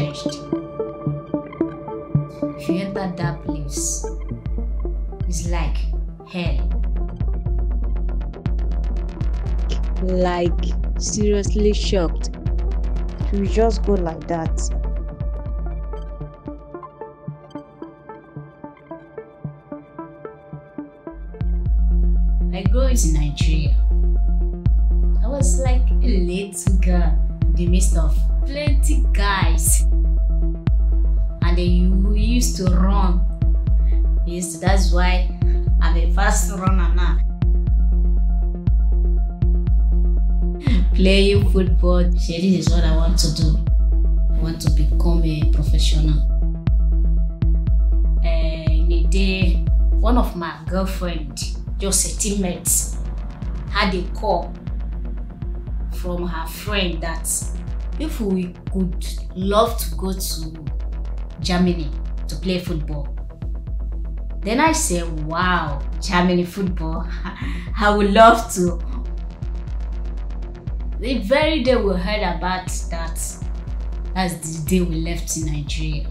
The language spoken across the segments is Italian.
If you enter that place, it's like hell. Like, seriously shocked. You just go like that. I grew up in Nigeria. I was like a little girl in the midst of Playing football, say this is what I want to do. I want to become a professional. Eh, in a day, one of my girlfriend, just a teammate, had a call from her friend that if we could love to go to Germany to play football. Then I said, wow, Germany football. I would love to. The very day we heard about that, that's the day we left Nigeria.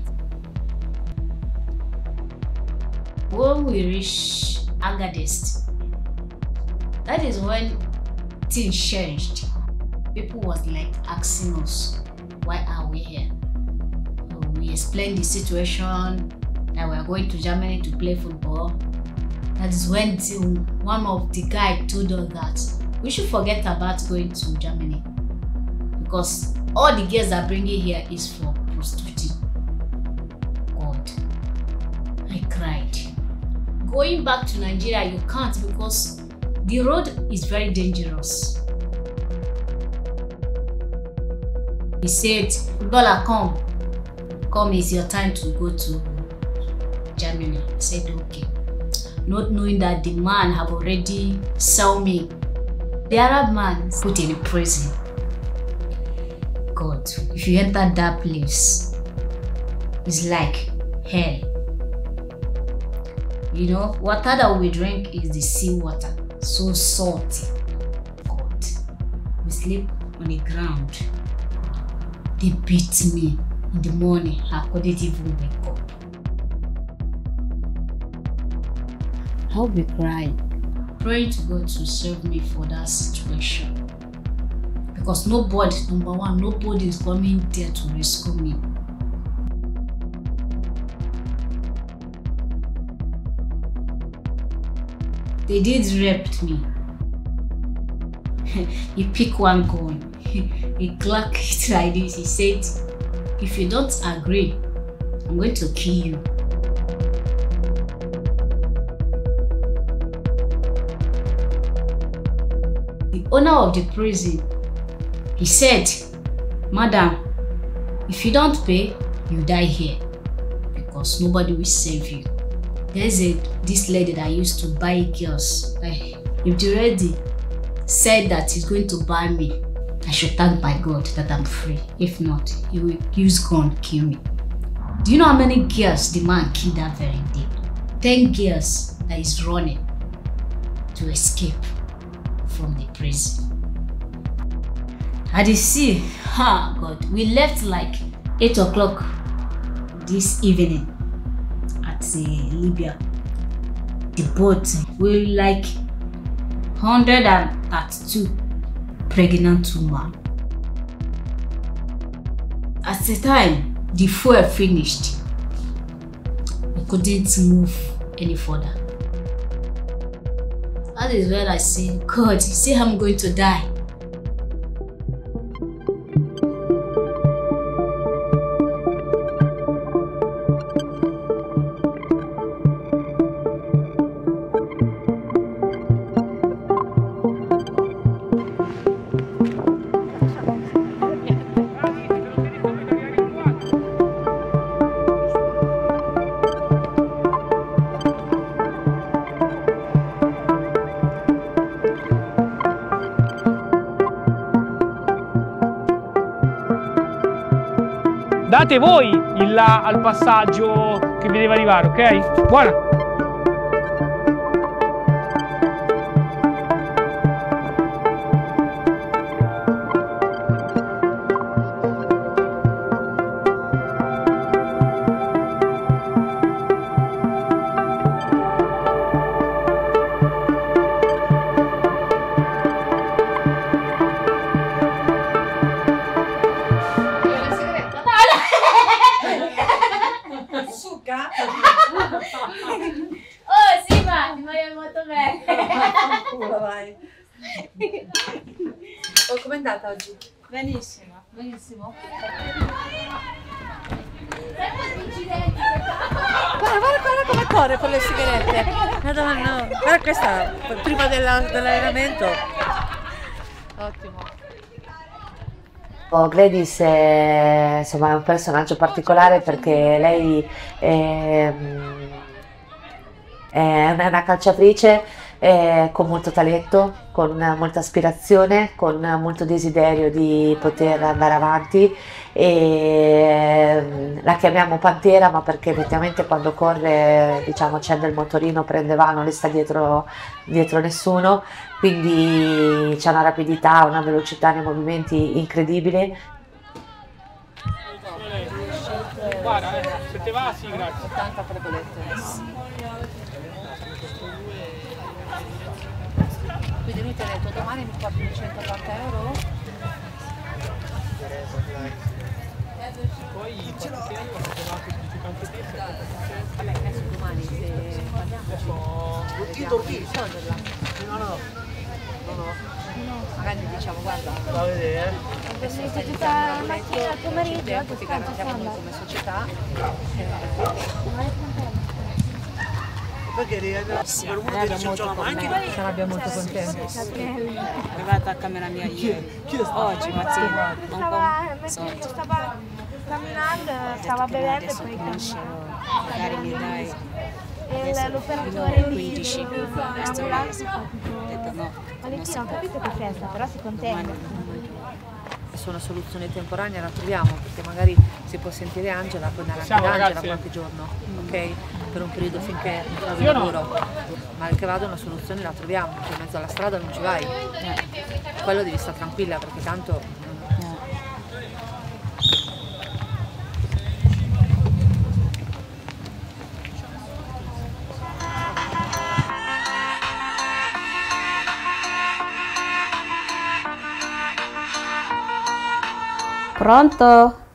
When we reached Agadez, that is when things changed. People was like asking us, why are we here? We explained the situation that we are going to Germany to play football. That is when one of the guy told us that we should forget about going to Germany because all the girls are bringing here is for prostituting. God, I cried. Going back to Nigeria, you can't because the road is very dangerous. He said, Bola, come. Come, it's your time to go to Germany. I said, okay. Not knowing that the man have already sold me. The Arab man put in prison. God, if you enter that place, it's like hell. You know, water that we drink is the sea water, so salty. God, we sleep on the ground. They beat me in the morning. I couldn't even wake up. I'll be crying. Praying to God to save me for that situation. Because nobody, number one, nobody is coming there to rescue me. They did rape me. he picked one gun. he clacked it like this. He said, if you don't agree, I'm going to kill you. Owner of the prison, he said, Madam, if you don't pay, you die here because nobody will save you. There's a this lady that used to buy girls. If the lady said that he's going to buy me, I should thank by God that I'm free. If not, he will use gun kill me. Do you know how many girls the man killed that very day? Ten girls that is running to escape from the prison. At the sea, ha God, we left like 8 o'clock this evening at uh, Libya. The boat, we like 132 pregnant women. At the time, the fuel finished. We couldn't move any further. That is where I say, God, see I'm going to die. Date voi il là al passaggio che vi deve arrivare, ok? Buona! Andata oggi? Benissimo. Benissimo. Guarda, guarda, guarda come corre con le sigarette. Madonna, guarda questa, prima della- dell'allenamento. Ottimo. Oh, Gladys è, insomma, è un personaggio particolare perché lei è, è una calciatrice eh, con molto talento, con molta aspirazione, con molto desiderio di poter andare avanti e mm, la chiamiamo Pantera ma perché effettivamente quando corre diciamo accende il motorino, prende va, non le sta dietro, dietro nessuno quindi c'è una rapidità, una velocità nei movimenti incredibile. Guarda, eh, se te va, sì, grazie. 80 frebolette. Quindi lui ti ha detto domani mi porti 180 euro? Poi tante piste. Vabbè, adesso domani se parliamo Io risolverla. No, no, no, Magari gli diciamo guarda, va a vedere. adesso stai iniziando un lavoretto, il pomeriggio ti garantiamo noi come società. Sarebbe molto contento. È arrivata a camera mia ieri. Oggi mattina. Stava camminando, stava bevendo e poi conosce, magari mi dai il- l'operatore lì 15 questo mese. Ho detto no. non Valentina, ho capito che festa, però si contenta. Se una soluzione temporanea la troviamo, perché magari si può sentire Angela, puoi andare anche da Angela qualche giorno, ok? Per un periodo finché non trovi Io no. lavoro. Mal che vada una soluzione la troviamo, perché in mezzo alla strada non ci vai. Quello devi stare tranquilla perché tanto Pronto?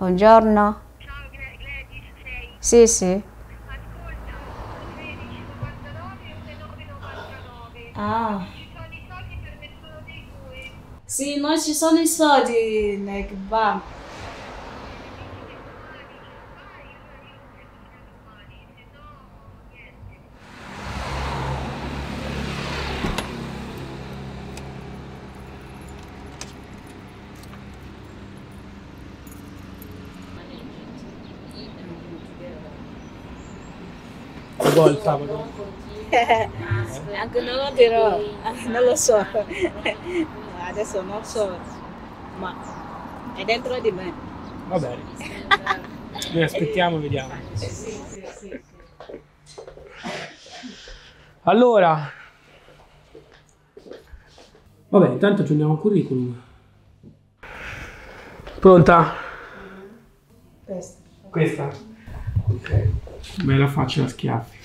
Buongiorno. Ciao Gladys, sei? Sì, sì. Ascolta, 13,99 e 9,99. Ah, Ci sono i soldi per nessuno dei due. sì, non ci sono i soldi nel banco. Pagò il sabato. Anche non lo dirò, non lo so. Adesso non so, ma è dentro di me. Va bene. Noi aspettiamo e vediamo. Allora. Vabbè, intanto aggiorniamo il curriculum. Pronta? Questa. Questa? Ok. Bella faccia da schiaffi.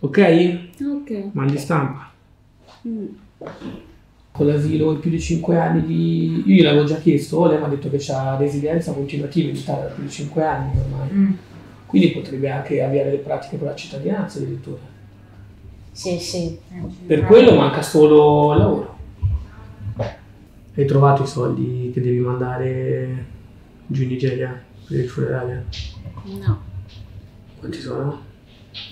Ok? Ok. Mandi stampa. Con l'asilo in più di 5 anni di... Io gliel'avevo già chiesto, lei mi ha detto che ha residenza continuativa in Italia da più di 5 anni ormai. Quindi potrebbe anche avviare le pratiche per la cittadinanza addirittura. Sì, sì. Per quello manca solo il lavoro. Hai trovato i soldi che devi mandare giù in Nigeria per il funerale? No, Quanti sono?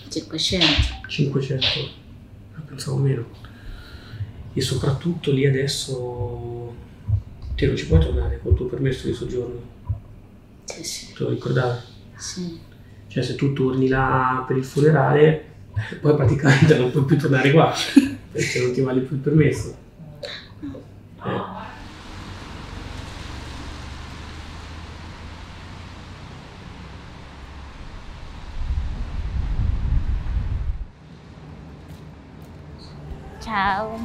500. 500. Ah, Pensavo meno. E soprattutto lì adesso te non ci puoi tornare col tuo permesso di soggiorno. Sì, sì. Te lo ricordavi? Sì. Cioè se tu torni là per il funerale, poi praticamente non puoi più tornare qua. Perché non ti vale più il permesso. Eh. Ciao.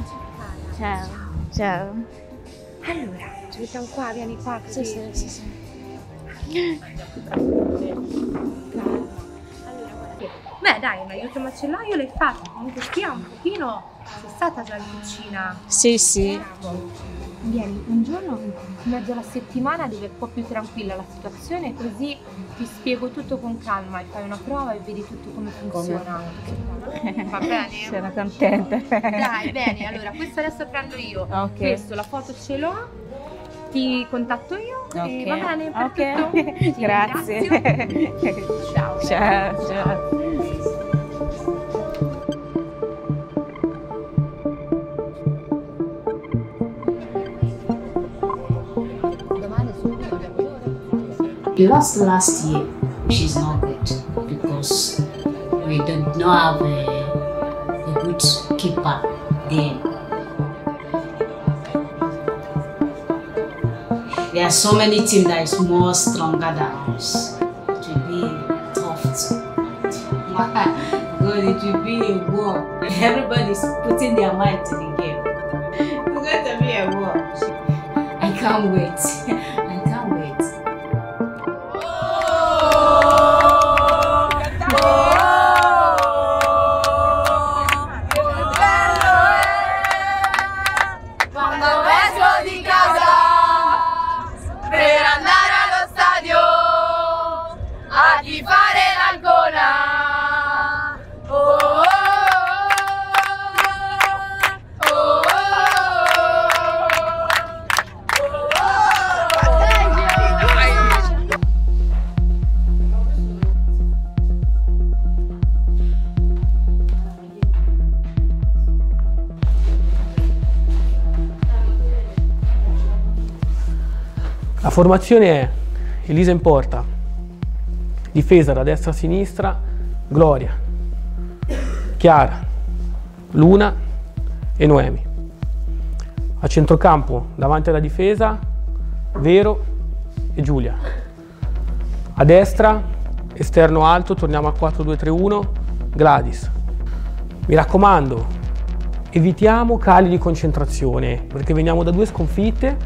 Ciao. Ciao. Allora, ci mettiamo qua, vieni qua così. Sì, sì, sì, sì. Beh dai, un aiuto macellaio l'hai fatto, comunque stia un pochino, sei stata già in cucina. Sì, sì. Bravo. Vieni un giorno in mezzo alla settimana dove è un po' più tranquilla la situazione, così ti spiego tutto con calma e fai una prova e vedi tutto come funziona. Va bene? Sono contenta. Dai, bene, allora questo adesso prendo io. Ok. Questo, la foto ce l'ho, ti contatto io e Ok. va bene, Ok. perfetto. Ti Grazie. ringrazio. Ciao. Ciao, ciao. We lost last year, which is not good because we did not have a, a good keeper then. There are so many teams that is more stronger than us. It will be tough to God, it will be a war. Everybody's putting their mind to the game. It's going to be a war. I can't wait. Formazione è Elisa in porta, difesa da destra a sinistra, Gloria, Chiara, Luna e Noemi. A centrocampo, davanti alla difesa, Vero e Giulia. A destra, esterno alto, torniamo al 4-2-3-1, Gladys. Mi raccomando, evitiamo cali di concentrazione, perché veniamo da due sconfitte,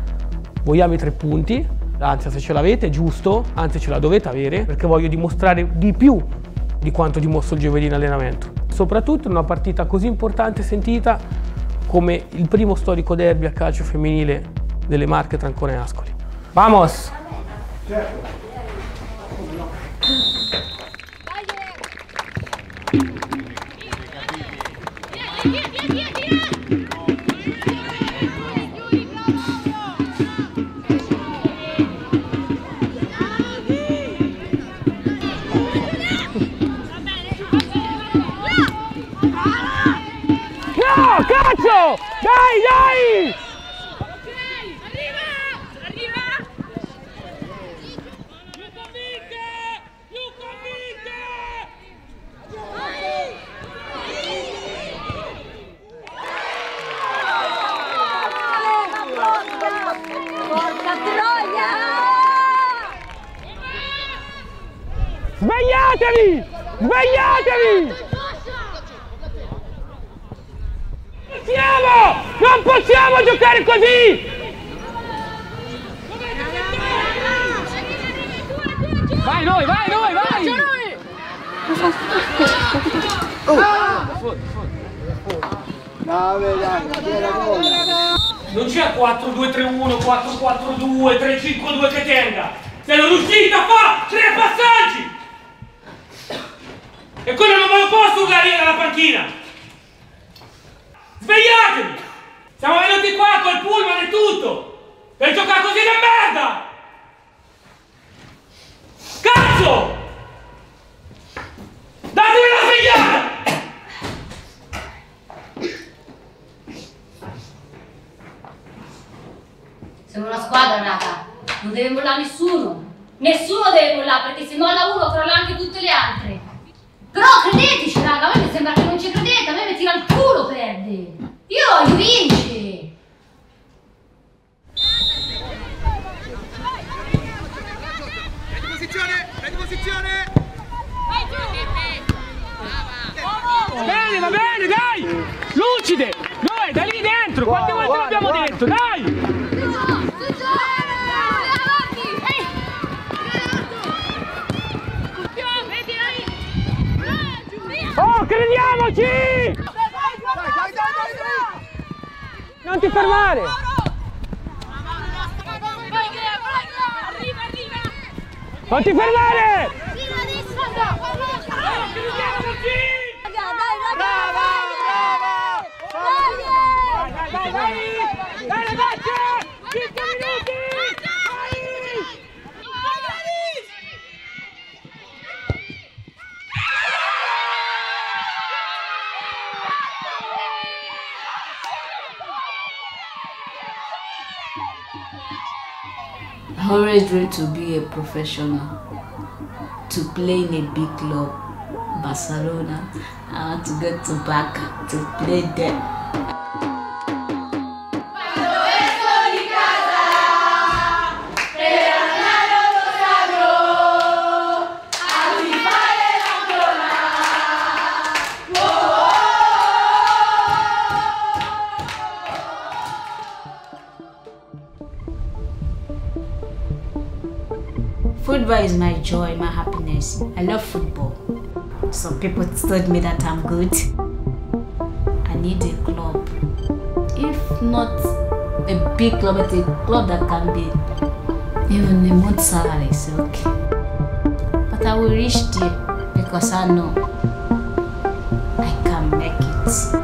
vogliamo i tre punti, anzi se ce l'avete è giusto, anzi ce la dovete avere, perché voglio dimostrare di più di quanto dimostro il giovedì in allenamento. Soprattutto in una partita così importante e sentita come il primo storico derby a calcio femminile delle Marche tra Ancona e Ascoli. Vamos! No, Dai, dai! Svegliatevi! Svegliatevi! Possiamo! Non giocare così! Vai noi, vai noi, vai! Non c'è 4-2-3-1, 4-4-2, 3-5-2 che tenga! Siamo riusciti a fare tre passaggi! E quello non me lo posso usare dalla panchina! Svegliatevi! Siamo venuti qua col pullman e tutto! Per giocare così da merda! Cazzo! Datemi una svegliata! Siamo una squadra, raga. Non deve mollare nessuno. Nessuno deve mollare perché se molla uno crolla anche tutte le altre. Però credeteci, raga, a me mi sembra che non ci credete, a me mi tira il culo perde. Io voglio vincere. va bene, dai! Lucide! Noi, da lì dentro! Quante volte l'abbiamo detto, dai! Oh, crediamoci! Non ti fermare! Non ti fermare! Dream to be a professional, to play in a big club, Barcelona. I want to go to to play there. Is my joy, my happiness. I love football. Some people told me that I'm good. I need a club. If not a big club, but a club that can be even a month salary is okay. But I will reach there because I know I can make it.